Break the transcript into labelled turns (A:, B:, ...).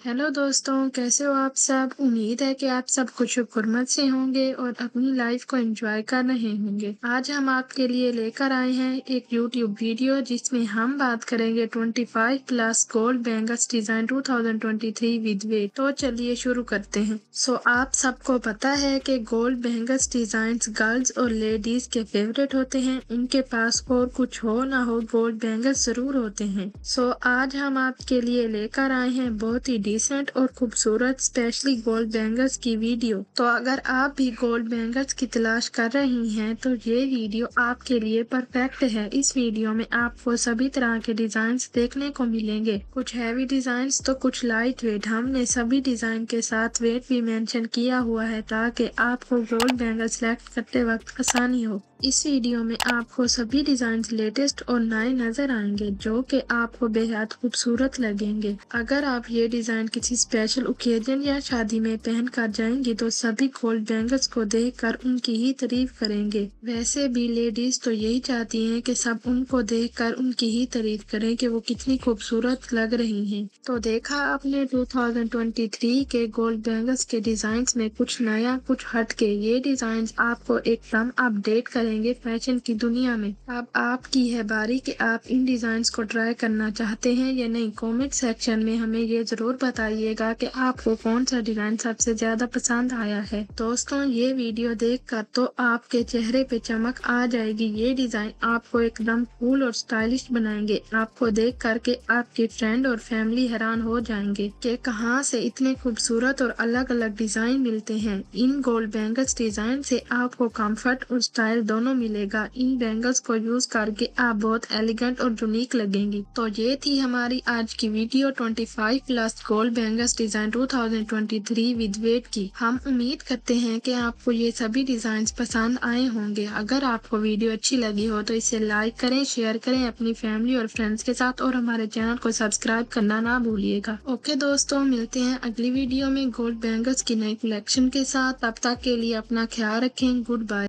A: Hello दोस्तों, कैसे हो आप सब? उम्मीद है कि आप सब खुश खुरमत से होंगे और अपनी लाइफ को एंजॉय कर रहे होंगे। आज हम आपके लिए लेकर आए हैं एक यूट्यूब वीडियो जिसमें हम बात करेंगे 25 plus gold bangles design 2023 with weight तो चलिए शुरू करते हैं। सो आप सबको पता है कि गोल्ड बैंगल्स डिज़ाइन गर्ल्स और लेडीज़ के फेवरेट होते हैं। इनके पास और कुछ हो ना हो गोल्ड बैंगल्स ज़रूर होते हैं। सो आज हम आपके लिए लेकर आए हैं बहुत ही डिसेंट और खूबसूरत स्पेशली गोल्ड बैंगल्स की वीडियो तो अगर आप भी गोल्ड बैंगल्स की तलाश कर रही हैं तो ये वीडियो आपके लिए परफेक्ट है। इस वीडियो में आपको सभी तरह के डिज़ाइन देखने को मिलेंगे। कुछ हैवी डिज़ाइन तो कुछ लाइट वेट हमने सभी डिज़ाइन के साथ वेट भी मेंशन किया हुआ है, ताकि आपको गोल्ड बैंगल सेलेक्ट करते वक्त आसानी हो। इस वीडियो में आपको सभी डिज़ाइन लेटेस्ट और नए नज़र आएँगे, जो कि आपको बेहद खूबसूरत लगेंगे। अगर आप ये डिज़ाइन किसी स्पेशल ओकेजन या शादी में पहन कर जाएँगे तो सभी गोल्ड बैंगल्स को देखकर उनकी ही तारीफ़ करेंगे। वैसे भी लेडीज़ तो यही चाहती हैं कि सब उनको देखकर उनकी ही तारीफ़ करें कि वो कितनी खूबसूरत लग रही हैं। तो देखा आपने 2023 के गोल्ड बैंगल्स के डिज़ाइन में कुछ नया, कुछ हट के ये डिज़ाइन आपको एकदम अपडेट करें करेंगे फ़ैशन की दुनिया में। अब आपकी है बारी कि आप इन डिज़ाइन को ट्राई करना चाहते हैं या नहीं। कमेंट सेक्शन में हमें ये ज़रूर बताइएगा कि आपको कौन सा डिज़ाइन सबसे ज़्यादा पसंद आया है। दोस्तों, ये वीडियो देखकर तो आपके चेहरे पे चमक आ जाएगी। ये डिज़ाइन आपको एकदम कूल और स्टाइलिश बनाएँगे। आपको देख करके आपके फ्रेंड और फैमिली हैरान हो जाएँगे कि कहाँ से इतने खूबसूरत और अलग अलग डिज़ाइन मिलते हैं। इन गोल्ड बैंगल्स डिज़ाइन से आपको कंफर्ट और स्टाइल दोनों दोनों मिलेगा। इन बैंगल्स को यूज़ करके आप बहुत एलिगेंट और यूनिक लगेंगी। तो ये थी हमारी आज की video 25 plus gold bangles design 2023 with weight की। हम उम्मीद करते हैं कि आपको ये सभी डिज़ाइन पसंद आए होंगे। अगर आपको वीडियो अच्छी लगी हो तो इसे लाइक करें शेयर करें अपनी फैमिली और फ्रेंड्स के साथ और हमारे चैनल को सब्सक्राइब करना ना भूलिएगा। ओके दोस्तों, मिलते हैं अगली वीडियो में गोल्ड बैंगल्स की नई कलेक्शन के साथ। तब तक के लिए अपना ख्याल रखें। Good bye